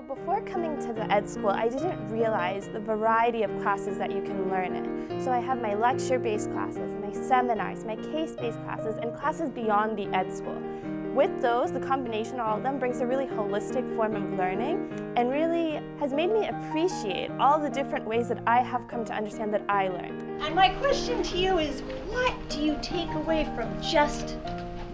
So before coming to the ed school, I didn't realize the variety of classes that you can learn in. So I have my lecture-based classes, my seminars, my case-based classes, and classes beyond the ed school. With those, the combination of all of them brings a really holistic form of learning and really has made me appreciate all the different ways that I have come to understand that I learn. And my question to you is, what do you take away from just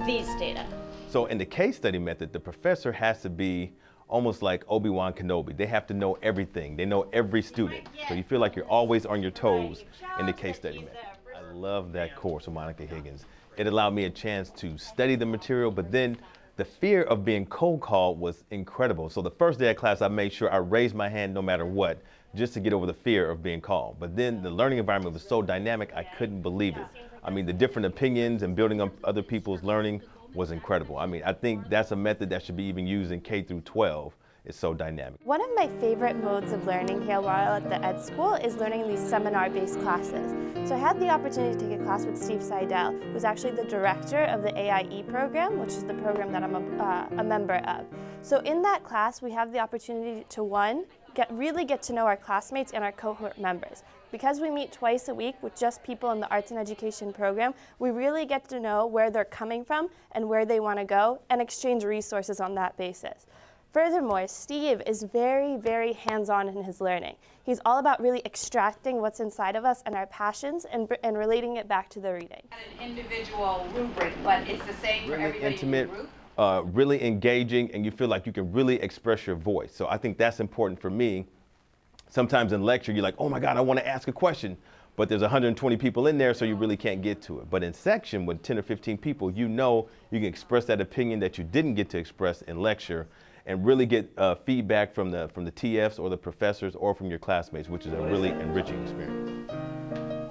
these data? So in the case study method, the professor has to be almost like Obi-Wan Kenobi. They have to know everything. They know every student. So you feel like you're always on your toes in the case study method. I love that course with Monica Higgins it allowed me a chance to study the material, but then the fear of being cold called was incredible. So the first day of class, I made sure I raised my hand no matter what, just to get over the fear of being called. But then the learning environment was so dynamic, I couldn't believe it. I mean, the different opinions and building up other people's learning was incredible. I mean, I think that's a method that should be even used in K through 12 is so dynamic. One of my favorite modes of learning here while at the Ed School is learning these seminar-based classes. So I had the opportunity to take a class with Steve Seidel, who's actually the director of the AIE program, which is the program that I'm a, uh, a member of. So in that class, we have the opportunity to, one, get, really get to know our classmates and our cohort members. Because we meet twice a week with just people in the arts and education program, we really get to know where they're coming from and where they want to go and exchange resources on that basis. Furthermore, Steve is very, very hands-on in his learning. He's all about really extracting what's inside of us and our passions and, and relating it back to the reading. An individual rubric, but it's the same for really everybody intimate, in the group? Uh, really engaging, and you feel like you can really express your voice. So I think that's important for me. Sometimes in lecture, you're like, oh my God, I want to ask a question but there's 120 people in there, so you really can't get to it. But in section with 10 or 15 people, you know you can express that opinion that you didn't get to express in lecture, and really get uh, feedback from the, from the TFs or the professors or from your classmates, which is a really enriching experience.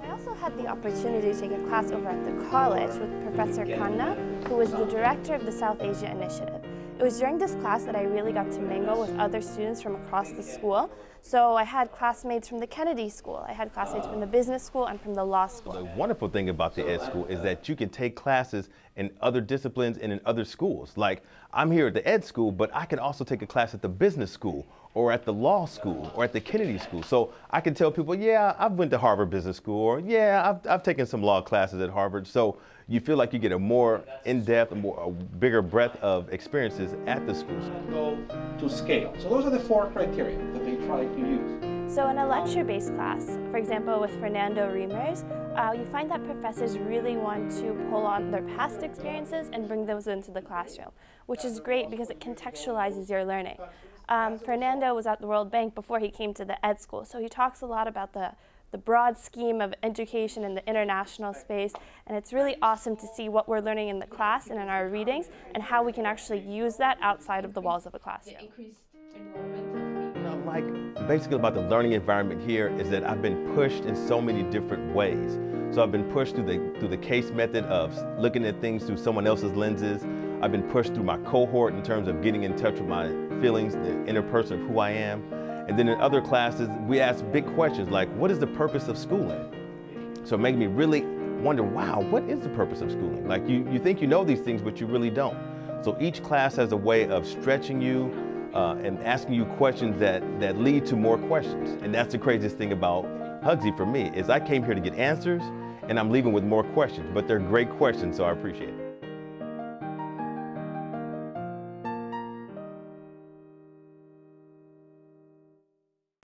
I also had the opportunity to take a class over at the college with Professor Khanna, who was the director of the South Asia Initiative. It was during this class that I really got to mingle with other students from across the school. So I had classmates from the Kennedy School, I had classmates from the business school and from the law school. The wonderful thing about the ed school is that you can take classes in other disciplines and in other schools. Like I'm here at the ed school, but I can also take a class at the business school or at the law school or at the Kennedy School. So I can tell people, yeah, I've went to Harvard Business School or yeah, I've, I've taken some law classes at Harvard. So you feel like you get a more in-depth, a more a bigger breadth of experiences at the school. Go to scale. So those are the four criteria that they try to use. So in a lecture-based class, for example with Fernando Reimers, uh, you find that professors really want to pull on their past experiences and bring those into the classroom, which is great because it contextualizes your learning. Um, Fernando was at the World Bank before he came to the ed school, so he talks a lot about the the broad scheme of education in the international space. And it's really awesome to see what we're learning in the class and in our readings and how we can actually use that outside of the walls of a classroom. What I like basically about the learning environment here is that I've been pushed in so many different ways. So I've been pushed through the, through the case method of looking at things through someone else's lenses. I've been pushed through my cohort in terms of getting in touch with my feelings, the inner person of who I am. And then in other classes, we ask big questions like, what is the purpose of schooling? So it made me really wonder, wow, what is the purpose of schooling? Like you, you think you know these things, but you really don't. So each class has a way of stretching you uh, and asking you questions that, that lead to more questions. And that's the craziest thing about HGSE for me, is I came here to get answers and I'm leaving with more questions, but they're great questions, so I appreciate it.